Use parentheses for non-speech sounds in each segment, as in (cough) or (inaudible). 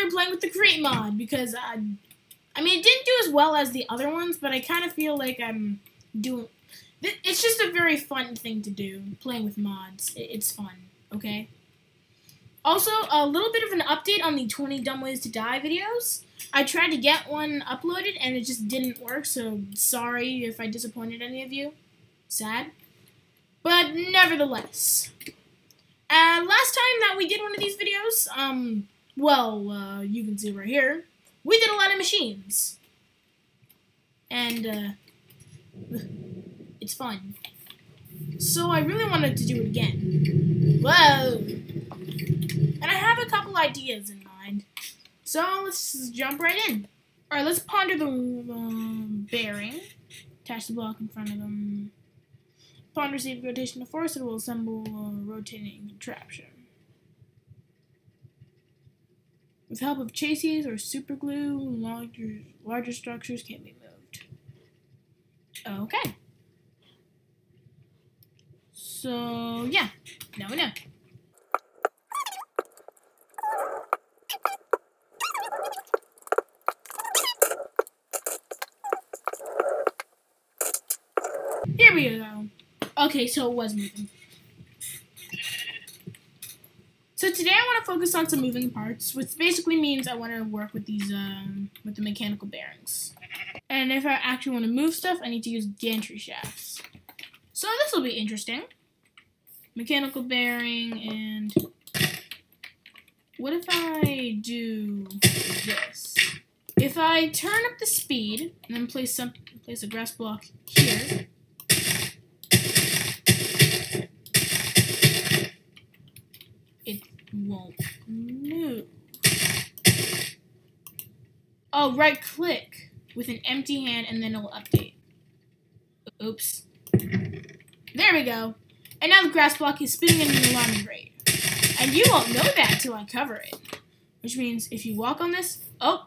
started playing with the Create mod because I, I mean, it didn't do as well as the other ones, but I kind of feel like I'm doing. It's just a very fun thing to do, playing with mods. It's fun, okay? Also, a little bit of an update on the 20 Dumb Ways to Die videos. I tried to get one uploaded and it just didn't work, so sorry if I disappointed any of you. Sad. But nevertheless. Uh, last time that we did one of these videos, um, well, uh, you can see right here, we did a lot of machines. And, uh, (sighs) it's fun. So I really wanted to do it again. Whoa! And I have a couple ideas in mind. So let's jump right in. Alright, let's ponder the um, bearing. Attach the block in front of them. Upon receiving of force, it will assemble a rotating contraption. With help of chassis or superglue, larger, larger structures can be moved. Okay. So, yeah. Now we know. Here we go. Okay, so it was moving. So today I want to focus on some moving parts, which basically means I want to work with these, um, with the mechanical bearings. And if I actually want to move stuff, I need to use gantry shafts. So this will be interesting. Mechanical bearing and... What if I do this? If I turn up the speed and then place some place a grass block here, won't move. Oh, right click with an empty hand and then it'll update. Oops. There we go. And now the grass block is spinning in an alarming rate. And you won't know that till I cover it. Which means if you walk on this, oh,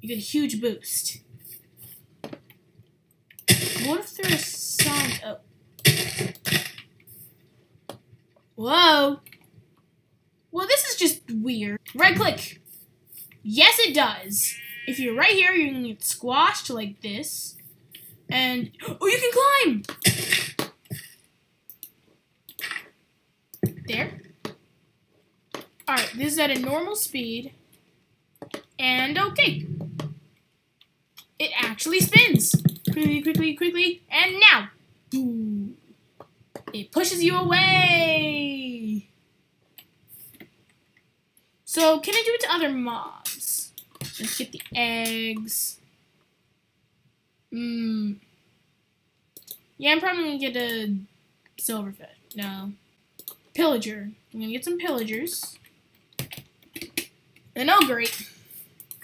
you get a huge boost. What if there's a sign? Oh. Whoa. Well, this is just weird. Right click. Yes, it does. If you're right here, you're gonna get squashed like this. And, oh, you can climb! There. Alright, this is at a normal speed. And okay. It actually spins. Quickly, quickly, quickly. And now. Boom. It pushes you away. So, can I do it to other mobs? Let's get the eggs. Hmm. Yeah, I'm probably gonna get a silverfish. No. Pillager. I'm gonna get some pillagers. And oh great.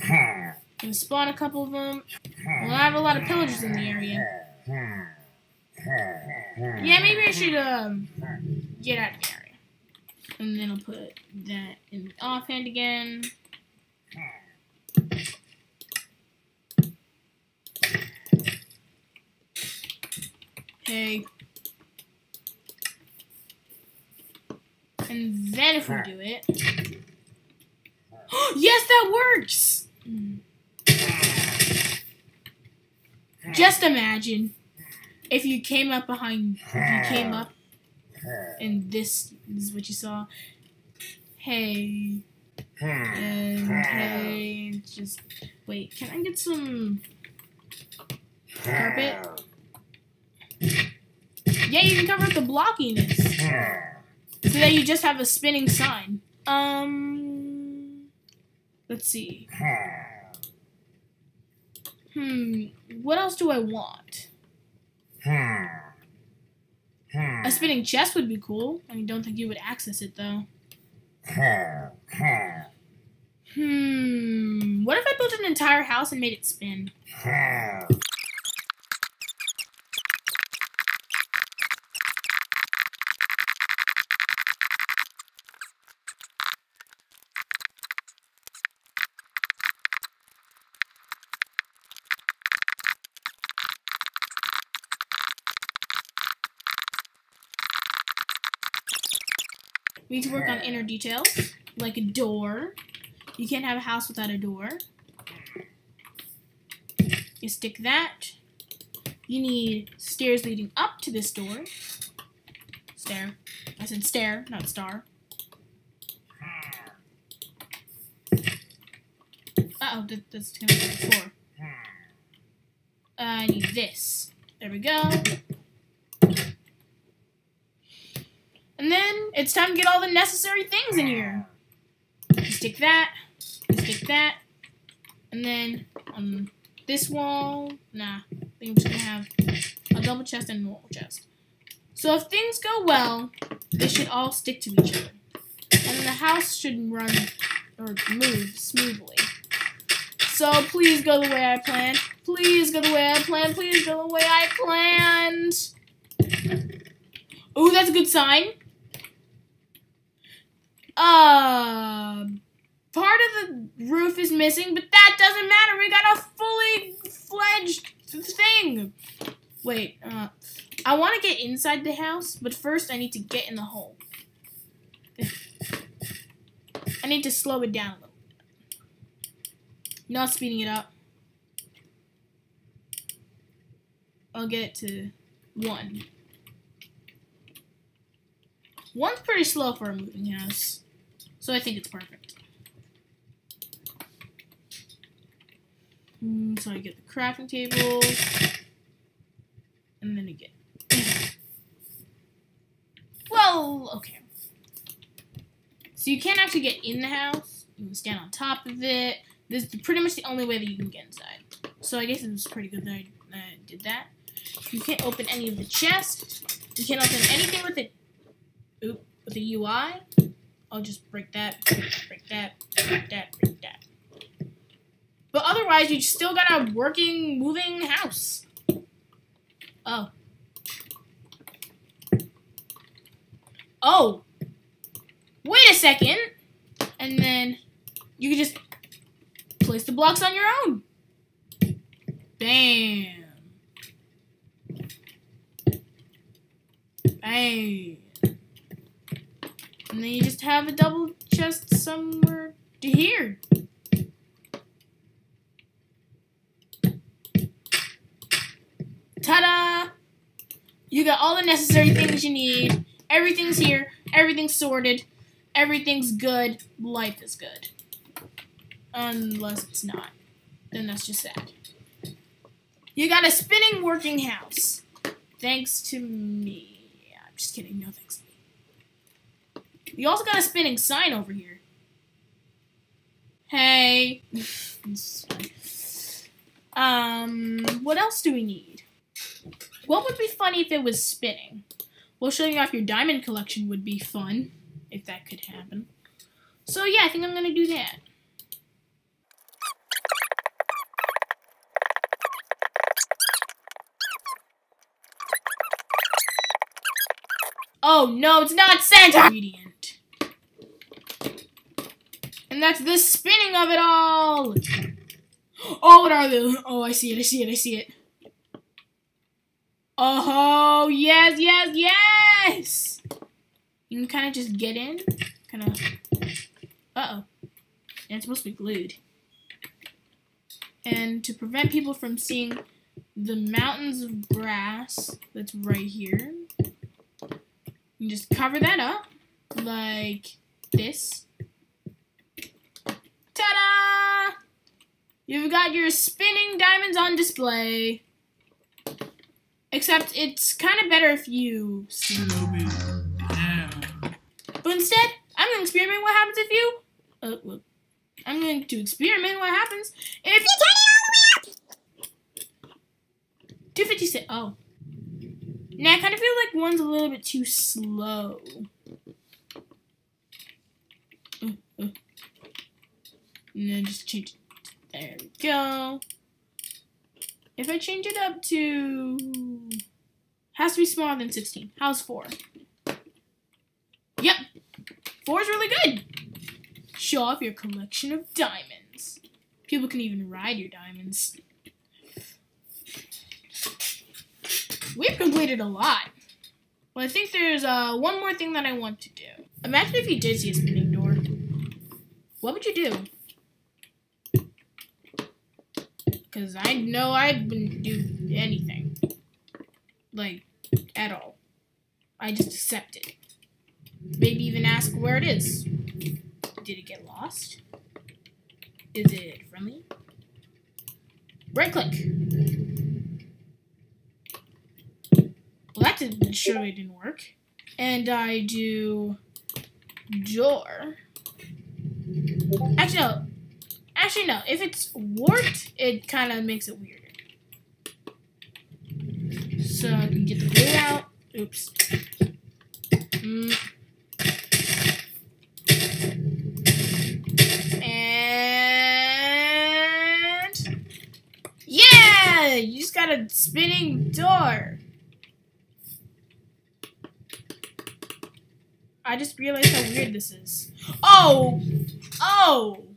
Gonna spawn a couple of them. Well, I have a lot of pillagers in the area. Yeah, maybe I should um get out of the area. And then I'll put that in the offhand again. Okay. And then if we do it... (gasps) yes, that works! Just imagine if you came up behind, you came up and this, is what you saw. Hey. And hey, just wait. Can I get some carpet? Yeah, you can cover up the blockiness, so that you just have a spinning sign. Um, let's see. Hmm, what else do I want? Hmm. A spinning chest would be cool. I don't think you would access it though. Hmm, hmm. hmm. What if I built an entire house and made it spin? We need to work on inner details, like a door. You can't have a house without a door. You stick that. You need stairs leading up to this door. Stair. I said stair, not star. Uh oh, that, that's gonna be the floor. Uh, I need this. There we go. And then it's time to get all the necessary things in here. Stick that, stick that, and then on this wall, nah, I think I'm just gonna have a double chest and a normal chest. So if things go well, they should all stick to each other. And the house should run or move smoothly. So please go the way I planned. Please go the way I planned. Please go the way I planned. Ooh, that's a good sign. Uh, part of the roof is missing, but that doesn't matter. We got a fully fledged thing. Wait, uh, I want to get inside the house, but first I need to get in the hole. I need to slow it down a little. Not speeding it up. I'll get it to one. One's pretty slow for a moving house, so I think it's perfect. Mm, so I get the crafting table, and then get. well, okay. So you can't actually get in the house. You can stand on top of it. This is pretty much the only way that you can get inside. So I guess it was pretty good that I uh, did that. You can't open any of the chests. You can't open anything with it. Oop, with the UI. I'll just break that, break that, break that, break that. But otherwise, you still got a working, moving house. Oh. Oh. Wait a second. And then you can just place the blocks on your own. Bam. Bam. And then you just have a double chest somewhere to here. Ta-da! You got all the necessary things you need. Everything's here. Everything's sorted. Everything's good. Life is good. Unless it's not. Then that's just sad. You got a spinning working house. Thanks to me. I'm just kidding. No thanks You also got a spinning sign over here. Hey. (laughs) um, what else do we need? What would be funny if it was spinning? Well, showing off your diamond collection would be fun, if that could happen. So yeah, I think I'm gonna do that. Oh no, it's not Santa. (laughs) And that's the spinning of it all. Oh, what are the? Oh, I see it. I see it. I see it. Oh, yes, yes, yes. You can kind of just get in. Kind of. Uh oh. And it's supposed to be glued. And to prevent people from seeing the mountains of grass that's right here, you just cover that up like this. Ta-da! You've got your spinning diamonds on display. Except it's kind of better if you slow it down. But instead, I'm going to experiment what happens if you... Uh, well, I'm going to experiment what happens if you turn it all the way up. 256. Oh. Now, I kind of feel like one's a little bit too slow. Uh, uh. And then just change it. There we go. If I change it up to... Has to be smaller than 16. How's 4? Yep. 4 is really good. Show off your collection of diamonds. People can even ride your diamonds. We've completed a lot. Well, I think there's uh, one more thing that I want to do. Imagine if you did see a spinning door. What would you do? Because I know I wouldn't do anything. Like, at all. I just accept it. Maybe even ask where it is. Did it get lost? Is it friendly? Right click. Well, that didn't, surely didn't work. And I do door. Actually, no. Actually, no. If it's warped, it kind of makes it weirder. So I can get the glue out. Oops. Mm. And yeah, you just got a spinning door. I just realized how weird this is. Oh, oh,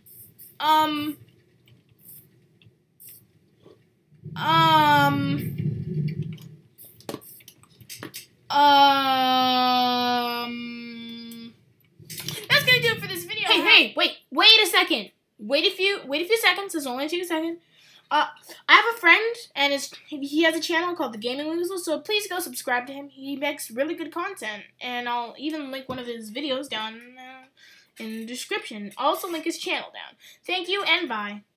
um, um. Um. That's gonna do it for this video. Hey, hey, wait, wait a second. Wait a few, wait a few seconds. It's only take a second. Uh, I have a friend, and it's, he has a channel called The Gaming Weasel, so please go subscribe to him. He makes really good content, and I'll even link one of his videos down in the description. Also link his channel down. Thank you, and bye.